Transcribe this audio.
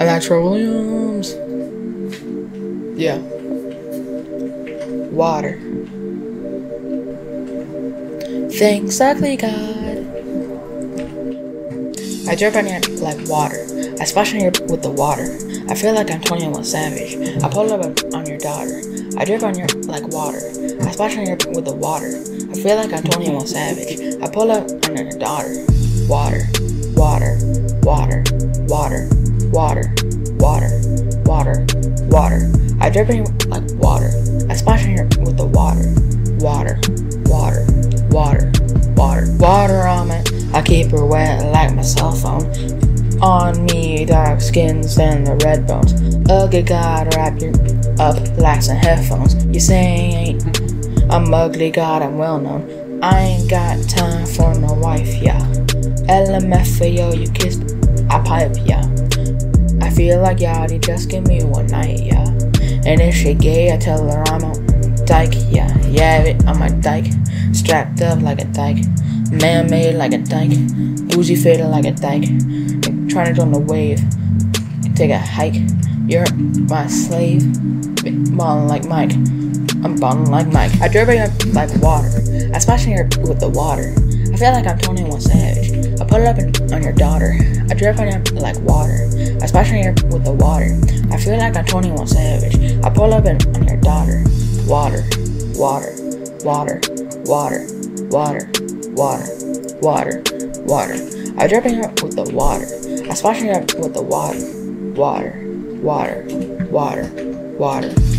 Electro Williams. Yeah. Water. Thanks, ugly God. I drip on you like water. I splash on you with the water. I feel like I'm 21 Savage. I pull up on your daughter. I drip on you like water. I splash on you with the water. I feel like I'm 21 Savage. I pull up on your daughter. Water, water, water, water, water, water, water, water. I drip you like water. I splash on you with the water. Water, water, water, water, water on it. I keep her wet like my cell phone. On me, dark skins and the red bones. Ugly God, wrap you up like some headphones. You say I'm ugly God, I'm well known. I ain't got time for no wife, yeah. LMFAO, you kiss, I pipe, yeah. I feel like Lil Yachty just give me one night, yeah. And if she gay, I tell her I'm a dyke, yeah. Yeah, I'm a dyke, strapped up like a dyke, man made like a dyke, boozy faded like a dyke trying to join the wave. Take a hike. You're my slave. Ballin' like Mike. I'm ballin' like Mike. I drip you like water. I splash in your with the water. I feel like I'm 21 Savage. I put it up in, on your daughter. I drip on you like water. I splash on you with the water. I feel like I'm 21 Savage. I pull up in, on your daughter. Water, water, water, water, water, water, water, water. I drip in here with the water. I splash it up with the water. Water, water, water, water.